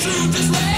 truth is true,